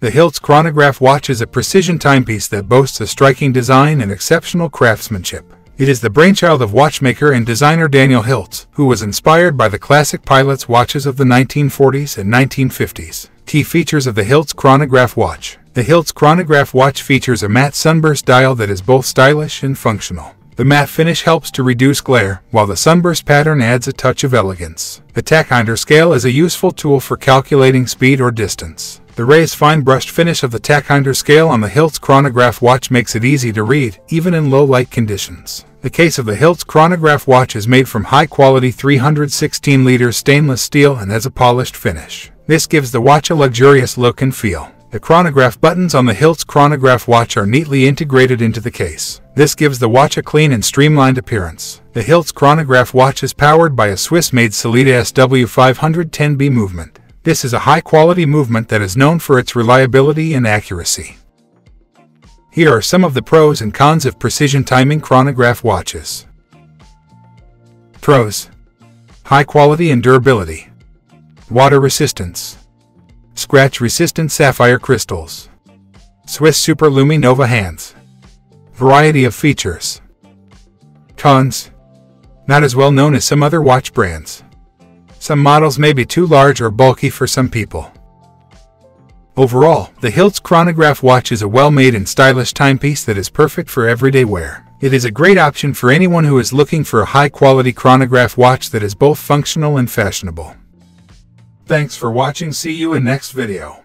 The Hilts chronograph watch is a precision timepiece that boasts a striking design and exceptional craftsmanship. It is the brainchild of watchmaker and designer Daniel Hiltz, who was inspired by the classic pilot's watches of the 1940s and 1950s. Key features of the Hilts chronograph watch. The Hilts chronograph watch features a matte sunburst dial that is both stylish and functional. The matte finish helps to reduce glare, while the sunburst pattern adds a touch of elegance. The tachymeter scale is a useful tool for calculating speed or distance. The raised fine brushed finish of the tachymeter scale on the Hilts chronograph watch makes it easy to read, even in low light conditions. The case of the Hilts chronograph watch is made from high-quality 316 liter stainless steel and has a polished finish. This gives the watch a luxurious look and feel. The chronograph buttons on the Hilts chronograph watch are neatly integrated into the case. This gives the watch a clean and streamlined appearance. The Hilts chronograph watch is powered by a Swiss-made Sellita SW510B movement. This is a high-quality movement that is known for its reliability and accuracy. Here are some of the pros and cons of precision timing chronograph watches. Pros High quality and durability. Water resistance. Scratch resistant sapphire crystals. Swiss Super Luminova hands. Variety of features. Cons Not as well known as some other watch brands. Some models may be too large or bulky for some people. Overall, the Hilts chronograph watch is a well-made and stylish timepiece that is perfect for everyday wear. It is a great option for anyone who is looking for a high-quality chronograph watch that is both functional and fashionable. Thanks for watching see you in next video.